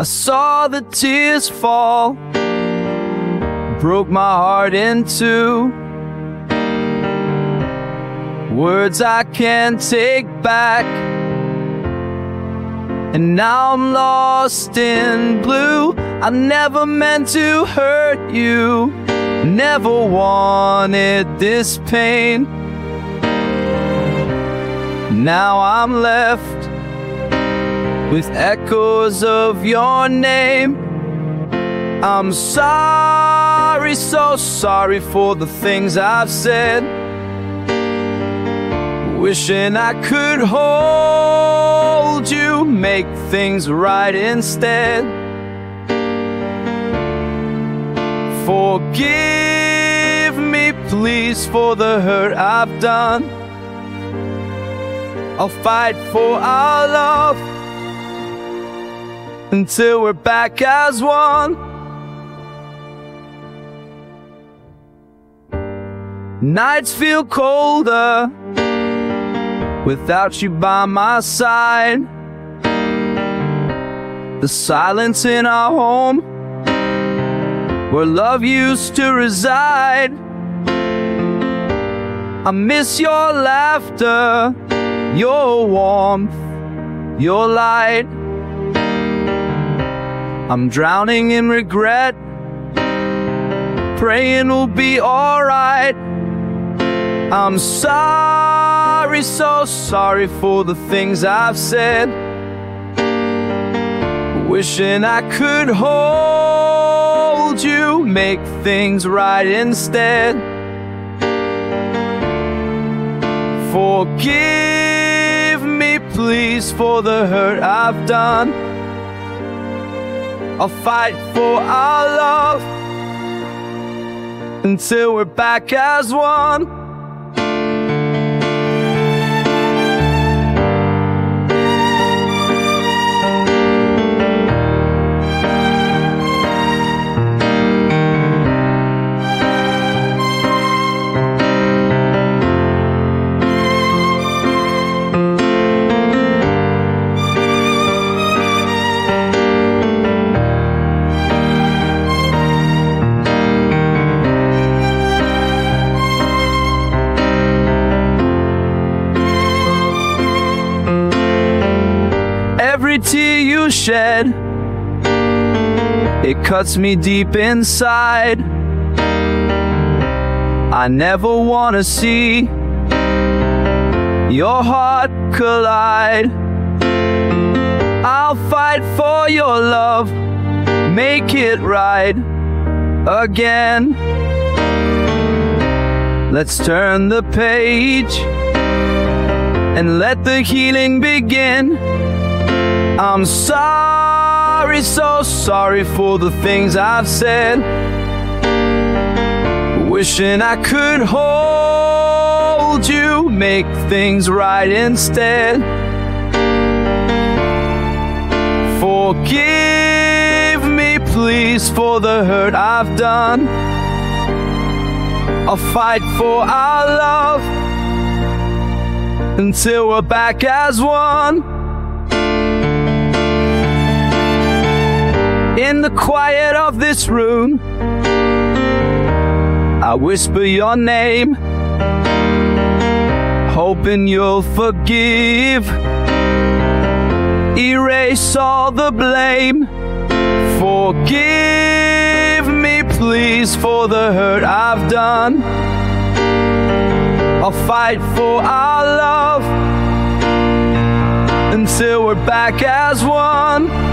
I saw the tears fall, broke my heart in two. Words I can't take back. And now I'm lost in blue. I never meant to hurt you, never wanted this pain. Now I'm left with echoes of your name. I'm sorry, so sorry for the things I've said. Wishing I could hold you, make things right instead. Forgive me, please, for the hurt I've done. I'll fight for our love until we're back as one. Nights feel colder without you by my side. The silence in our home where love used to reside. I miss your laughter, your warmth, your light. I'm drowning in regret, praying we'll be alright. I'm sorry, so sorry for the things I've said. Wishing I could hold you, make things right instead. Forgive me, please, for the hurt I've done. I'll fight for our love until we're back as one. Every tear you shed, it cuts me deep inside. I never wanna see your heart collide. I'll fight for your love, make it right again. Let's turn the page and let the healing begin. I'm sorry, so sorry for the things I've said. Wishing I could hold you, make things right instead. Forgive me, please, for the hurt I've done. I'll fight for our love until we're back as one. In the quiet of this room, I whisper your name, hoping you'll forgive. Erase all the blame. Forgive me, please, for the hurt I've done. I'll fight for our love until we're back as one.